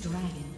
dragon.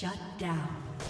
Shut down.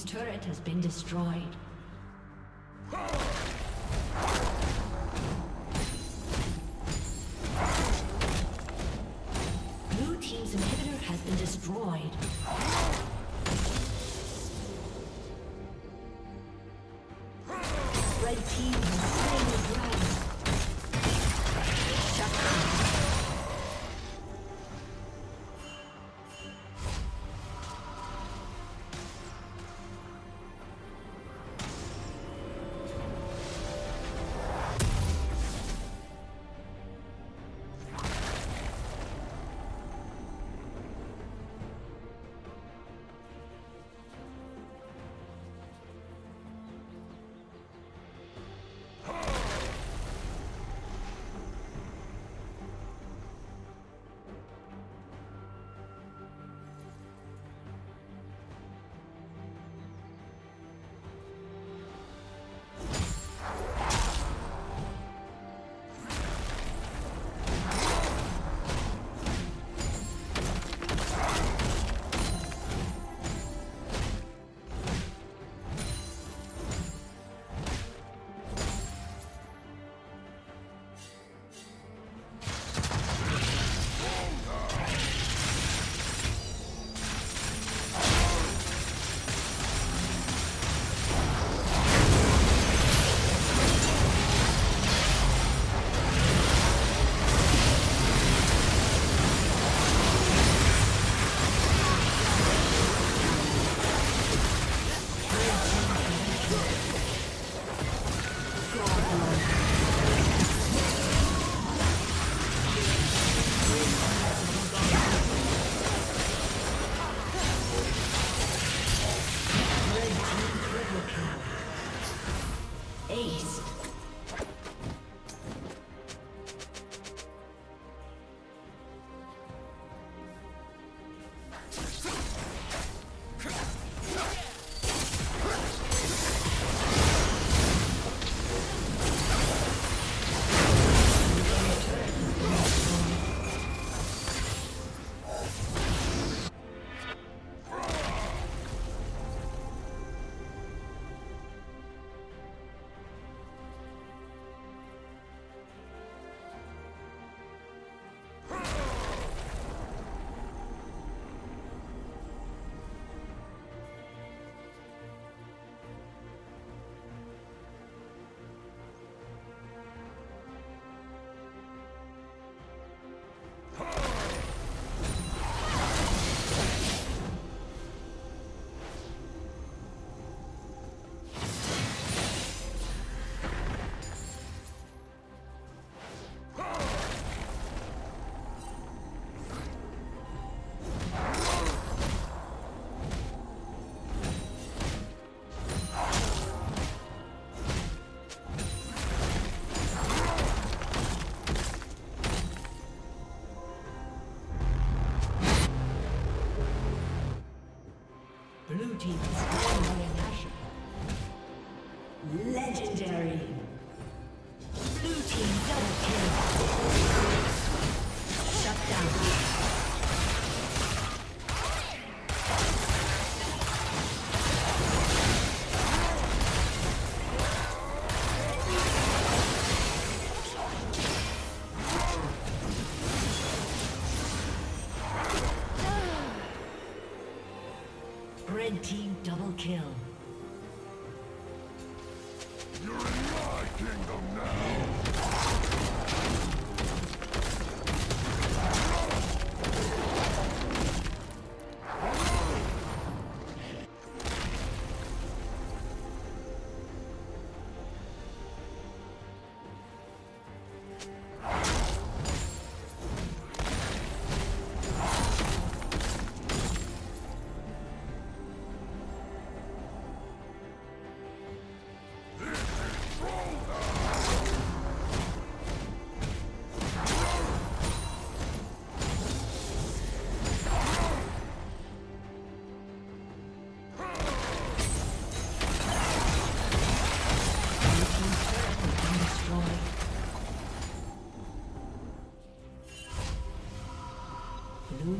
team's turret has been destroyed. Blue team's inhibitor has been destroyed. Red team kill.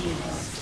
Deus.